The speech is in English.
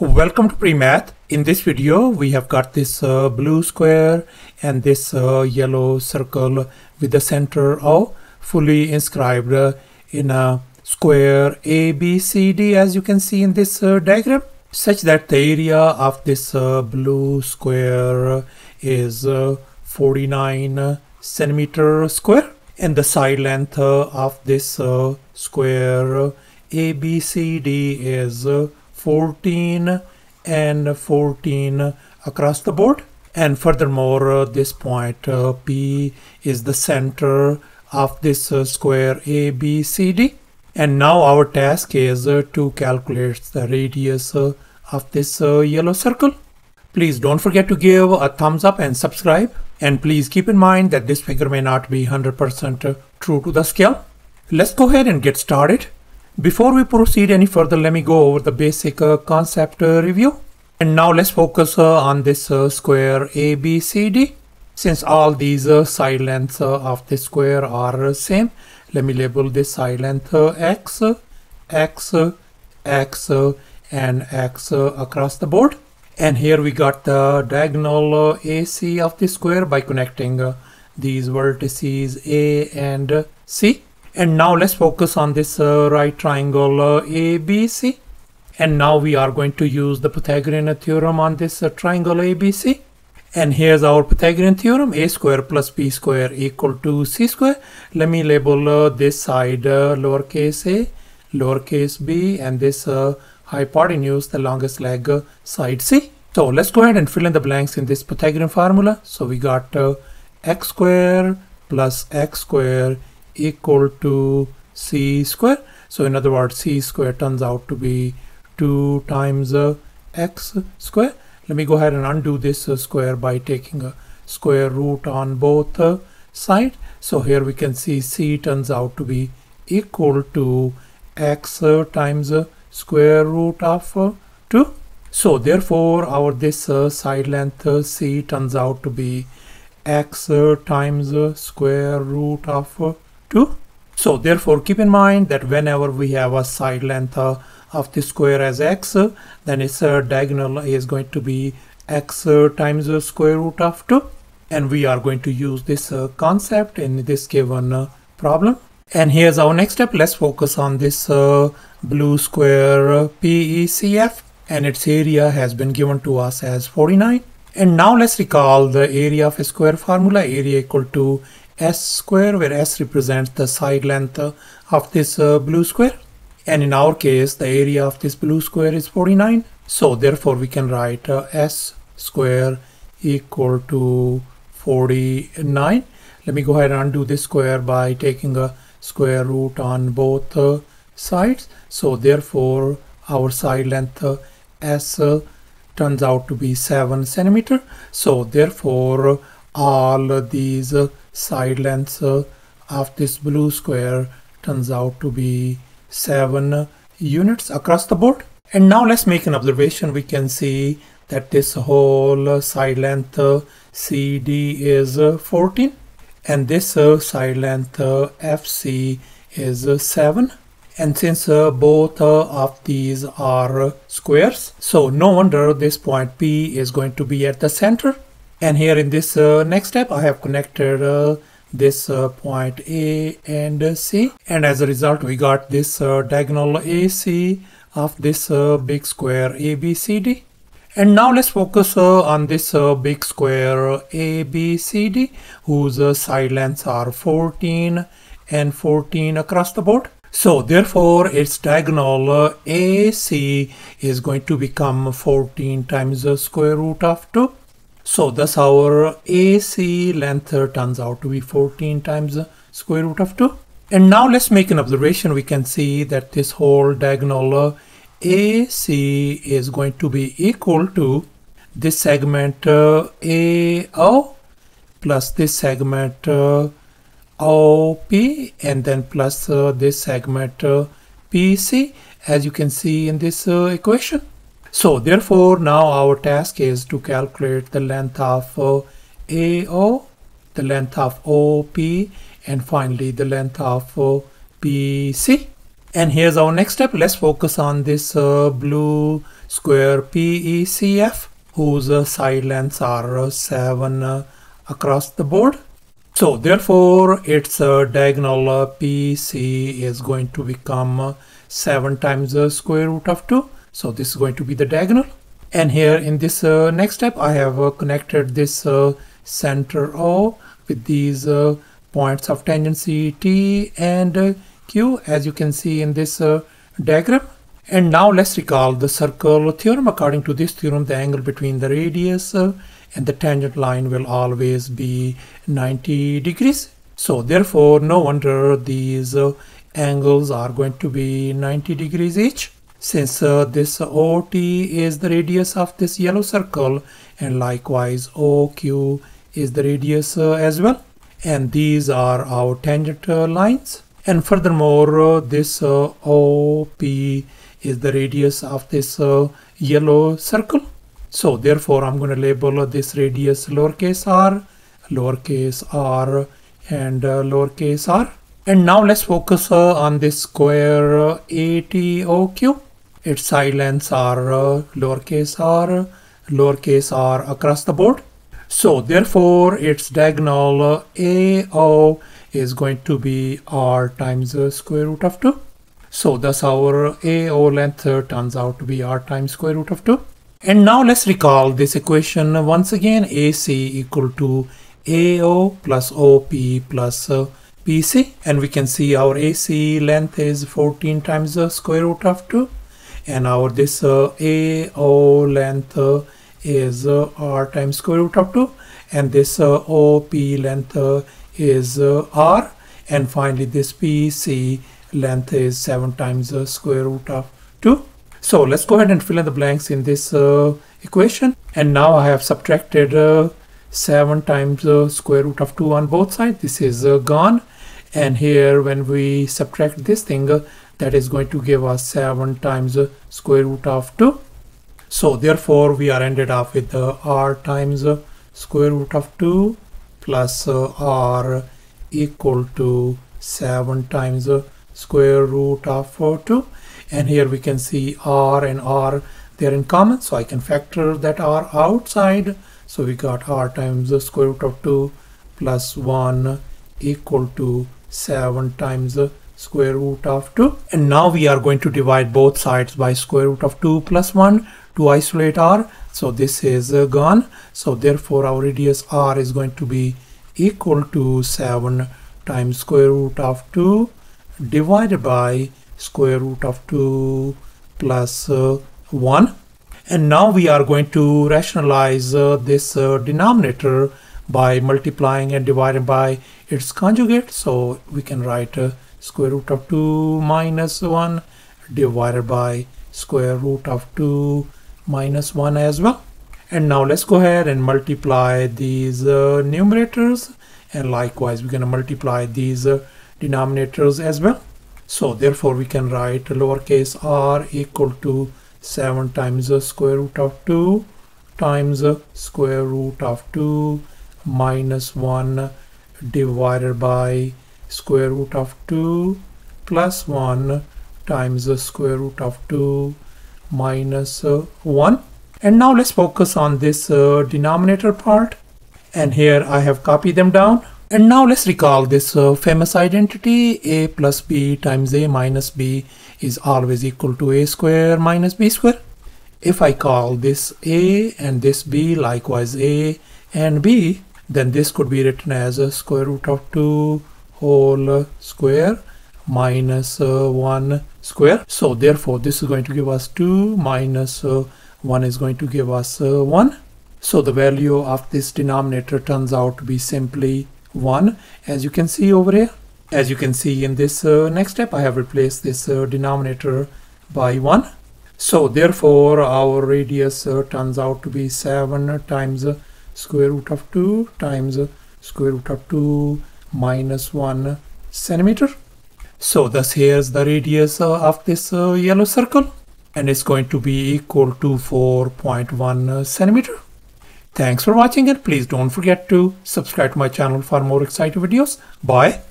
Welcome to PreMath. In this video, we have got this uh, blue square and this uh, yellow circle with the center O fully inscribed uh, in a square ABCD as you can see in this uh, diagram such that the area of this uh, blue square is uh, 49 centimeter square and the side length of this square ABCD is 14 and 14 across the board and furthermore uh, this point uh, P is the center of this uh, square ABCD and now our task is uh, to calculate the radius uh, of this uh, yellow circle. Please don't forget to give a thumbs up and subscribe and please keep in mind that this figure may not be 100% true to the scale. Let's go ahead and get started. Before we proceed any further, let me go over the basic uh, concept uh, review. And now let's focus uh, on this uh, square ABCD. Since all these uh, side lengths uh, of the square are same, let me label this side length x, x, x, and x across the board. And here we got the diagonal AC of the square by connecting these vertices A and C. And now let's focus on this uh, right triangle uh, ABC. And now we are going to use the Pythagorean theorem on this uh, triangle ABC. And here's our Pythagorean theorem, a square plus b square equal to c square. Let me label uh, this side uh, lowercase a, lowercase b, and this uh, hypotenuse, the longest leg, side c. So let's go ahead and fill in the blanks in this Pythagorean formula. So we got x square plus x square equal to c square. So in other words, c square turns out to be 2 times uh, x square. Let me go ahead and undo this uh, square by taking a square root on both uh, sides. So here we can see c turns out to be equal to x uh, times uh, square root of uh, 2. So therefore our this side length c turns out to be x times square root of 2. So therefore keep in mind that whenever we have a side length uh, of the square as x, uh, then its uh, diagonal is going to be x times the square root of 2. And we are going to use this concept in this given problem. And here's our next step. Let's focus on this uh, blue square PECF and its area has been given to us as 49. And now let's recall the area of a square formula, area equal to s square where s represents the side length of this uh, blue square. And in our case the area of this blue square is 49 so therefore we can write uh, s square equal to 49 let me go ahead and undo this square by taking a square root on both uh, sides. So therefore our side length uh, s uh, turns out to be 7 centimeter. So therefore all these side length uh, of this blue square turns out to be 7 units across the board. And now let's make an observation. We can see that this whole side length uh, CD is uh, 14 and this side length FC is 7 and since uh, both uh, of these are squares so no wonder this point P is going to be at the center and here in this uh, next step I have connected uh, this uh, point A and C. And as a result we got this uh, diagonal AC of this uh, big square ABCD and now let's focus uh, on this big square ABCD whose side lengths are 14 and 14 across the board. So therefore its diagonal AC is going to become 14 times the square root of 2 so thus our AC length turns out to be 14 times square root of 2. And now let's make an observation. We can see that this whole diagonal AC is going to be equal to this segment uh, AO plus this segment uh, OP and then plus uh, this segment uh, PC as you can see in this uh, equation. So therefore now our task is to calculate the length of uh, AO, the length of OP and finally the length of uh, PC. And here's our next step. Let's focus on this uh, blue square PECF whose uh, side lengths are uh, 7 uh, across the board. So therefore its uh, diagonal uh, PC is going to become uh, 7 times the square root of 2. So this is going to be the diagonal. And here in this uh, next step I have uh, connected this uh, center O with these points of tangency T and Q as you can see in this diagram. And now let's recall the circle theorem. According to this theorem, the angle between the radius uh, and the tangent line will always be 90 degrees. So therefore, no wonder these uh, angles are going to be 90 degrees each. Since uh, this OT is the radius of this yellow circle and likewise OQ is the radius uh, as well. And these are our tangent uh, lines. And furthermore, uh, this OP is the radius of this uh, yellow circle. So therefore I'm going to label this radius lowercase r, lowercase r and uh, lowercase r. And now let's focus uh, on this square uh, ATOQ. Its side lengths are uh, lowercase r, lowercase r across the board. So therefore its diagonal uh, AO is going to be r times the square root of 2. So thus our AO length turns out to be r times square root of 2. And now let's recall this equation once again AC equal to AO plus OP plus uh, PC and we can see our AC length is 14 times the square root of 2 and our this uh, AO length uh, is uh, r times square root of 2 and this uh, OP length uh, is r and finally this PC length is 7 times the square root of 2. So let's go ahead and fill in the blanks in this uh, equation. And now I have subtracted uh, 7 times the square root of 2 on both sides. This is uh, gone. And here when we subtract this thing, uh, that is going to give us 7 times square root of 2. So therefore we are ended up with uh, r times square root of 2 plus uh, r equal to 7 times square root of 2 and here we can see r and r they're in common. So I can factor that r outside. So we got r times the square root of 2 plus 1 equal to 7 times the square root of 2 and now we are going to divide both sides by square root of 2 plus 1 to isolate r. So this is uh, gone. So therefore our radius r is going to be equal to 7 times square root of 2 divided by square root of 2 plus uh, 1 and now we are going to rationalize uh, this uh, denominator by multiplying and dividing by its conjugate. So we can write uh, square root of 2 minus 1 divided by square root of 2 minus 1 as well. And now let's go ahead and multiply these uh, numerators. And likewise we're going to multiply these uh, denominators as well. So therefore we can write lowercase r equal to 7 times the square root of 2 times the square root of 2 minus 1 divided by square root of 2 plus 1 times the square root of 2 minus, uh, 1 and now let's focus on this uh, denominator part. And here I have copied them down. And now let's recall this uh, famous identity. A plus b times a minus b is always equal to a square minus b square. If I call this a and this b likewise a and b then this could be written as a square root of 2 whole square minus uh, 1 square. So therefore this is going to give us 2 minus uh, 1 is going to give us uh, 1. So the value of this denominator turns out to be simply 1 as you can see over here. As you can see in this uh, next step, I have replaced this uh, denominator by 1. So therefore, our radius uh, turns out to be 7 times square root of 2 times square root of 2 minus 1 centimeter. So thus here's the radius uh, of this uh, yellow circle and it's going to be equal to 4.1 uh, centimeter. Thanks for watching and please don't forget to subscribe to my channel for more exciting videos. Bye.